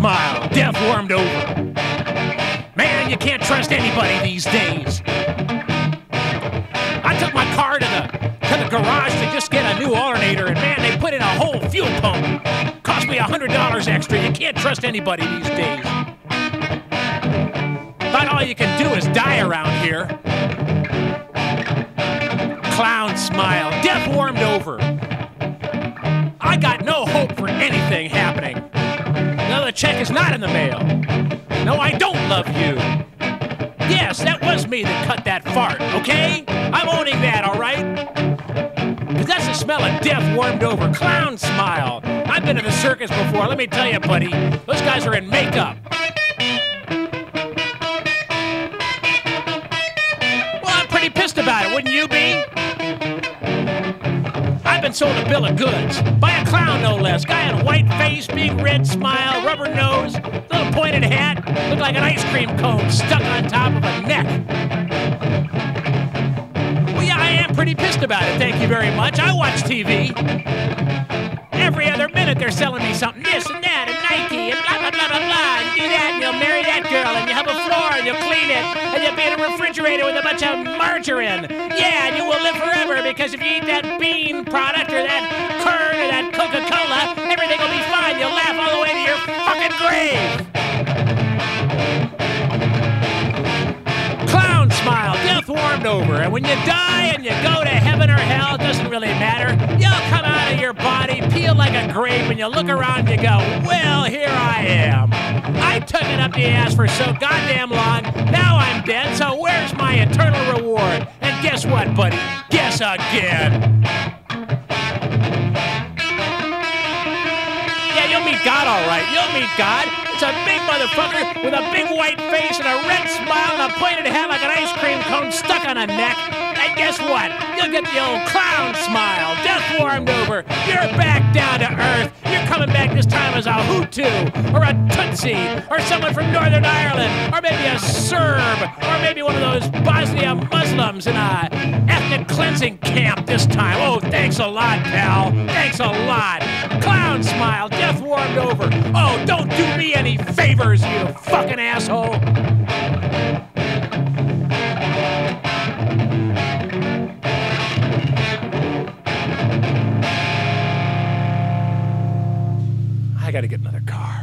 smile, death warmed over. Man, you can't trust anybody these days. I took my car to the to the garage to just get a new alternator, and man, they put in a whole fuel pump. Cost me a hundred dollars extra. You can't trust anybody these days. But all you can do is die around here. Clown smile, death warmed over. I got no hope for anything happening. The check is not in the mail. No, I don't love you. Yes, that was me that cut that fart, okay? I'm owning that, all right? Because that's the smell of death warmed over. Clown smile. I've been to the circus before. Let me tell you, buddy, those guys are in makeup. Well, I'm pretty pissed about it, wouldn't you be? Sold a bill of goods by a clown, no less. Guy in a white face, big red smile, rubber nose, little pointed hat, looked like an ice cream cone stuck on top of a neck. Well, yeah, I am pretty pissed about it. Thank you very much. I watch TV. Every other minute they're selling me something, this and that, and Nike, and blah, blah, blah, blah, blah. You do that, and you'll marry that girl, and you have a floor, and you'll clean it, and you'll be in a refrigerator with a bunch of margarine. Yeah, and you will live forever, because if you eat that bean product, or that curd, or that Coca-Cola, everything will be fine. You'll laugh all the way to your fucking grave. Clown smile, death warmed over. And when you die and you go to heaven or hell, it doesn't really matter. You'll come out of your body, peel like a grape, and you look around and you go, Well, here I am. I took it up the ass for so goddamn long. Now I'm dead, so where's my eternal reward? And guess what, buddy? Guess again. God all right. You'll meet God. It's a big motherfucker with a big white face and a red smile and a pointed hat like an ice cream cone stuck on a neck. And guess what? You'll get the old clown smile. Death warmed over. You're back down to earth. You're coming back this time as a Hutu or a Tutsi or someone from Northern Ireland or maybe a Serb or maybe one of those Bosnia Muslims in a ethnic cleansing camp this time. Oh, thanks a lot, pal. Thanks a lot. Clown smile, death warmed over. Oh, don't do me any favors, you fucking asshole. I gotta get another car.